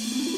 Mm-hmm.